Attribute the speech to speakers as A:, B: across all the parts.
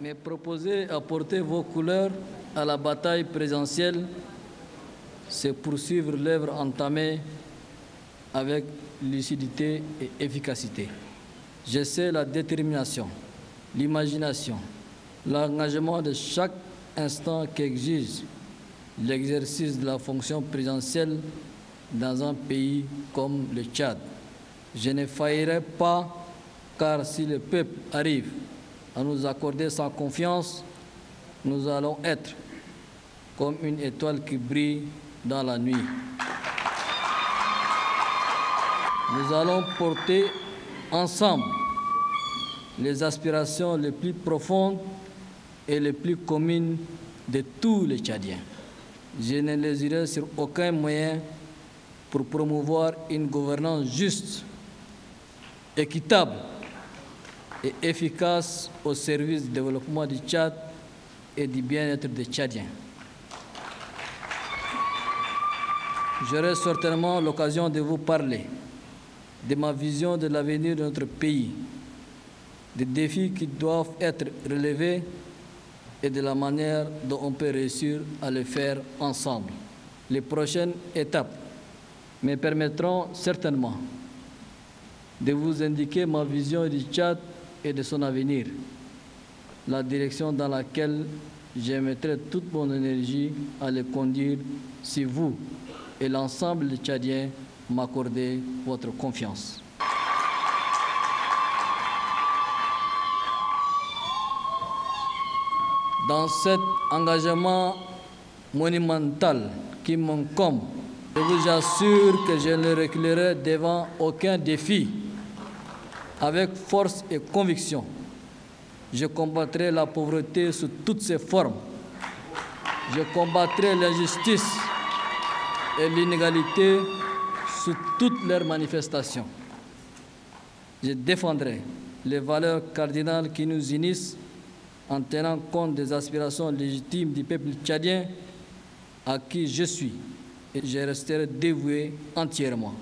A: Mais proposer apporter vos couleurs à la bataille présidentielle, c'est poursuivre l'œuvre entamée avec lucidité et efficacité. Je sais la détermination, l'imagination, l'engagement de chaque instant qu'exige l'exercice de la fonction présidentielle dans un pays comme le Tchad. Je ne faillirai pas car si le peuple arrive à nous accorder sa confiance, nous allons être comme une étoile qui brille dans la nuit. Nous allons porter ensemble les aspirations les plus profondes et les plus communes de tous les Tchadiens. Je ne lésirai sur aucun moyen pour promouvoir une gouvernance juste, équitable et efficace au service du développement du Tchad et du bien-être des Tchadiens. J'aurai certainement l'occasion de vous parler de ma vision de l'avenir de notre pays, des défis qui doivent être relevés et de la manière dont on peut réussir à le faire ensemble. Les prochaines étapes me permettront certainement de vous indiquer ma vision du Tchad et de son avenir, la direction dans laquelle je mettrai toute mon énergie à le conduire si vous et l'ensemble des Tchadiens m'accordez votre confiance. Dans cet engagement monumental qui m'encombe, je vous assure que je ne reculerai devant aucun défi. Avec force et conviction, je combattrai la pauvreté sous toutes ses formes. Je combattrai l'injustice et l'inégalité sous toutes leurs manifestations. Je défendrai les valeurs cardinales qui nous unissent en tenant compte des aspirations légitimes du peuple tchadien à qui je suis et je resterai dévoué entièrement,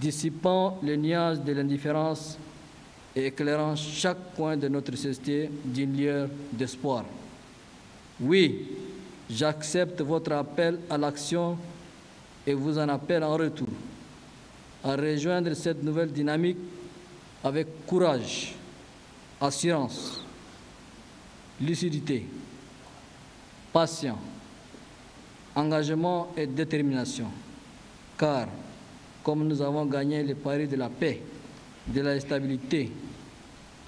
A: dissipant les nuages de l'indifférence et éclairant chaque coin de notre société d'une lueur d'espoir. Oui, j'accepte votre appel à l'action et vous en appelle en retour à rejoindre cette nouvelle dynamique avec courage, assurance, lucidité, patience, engagement et détermination. Car, comme nous avons gagné le pari de la paix, de la stabilité,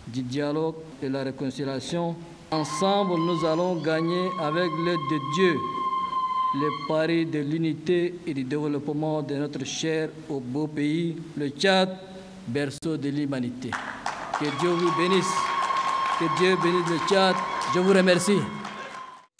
A: du dialogue et de la réconciliation, ensemble nous allons gagner avec l'aide de Dieu le pari de l'unité et du développement de notre cher au beau pays, le Tchad, berceau de l'humanité. Que Dieu vous bénisse. Que Dieu bénisse le Tchad. Je vous remercie.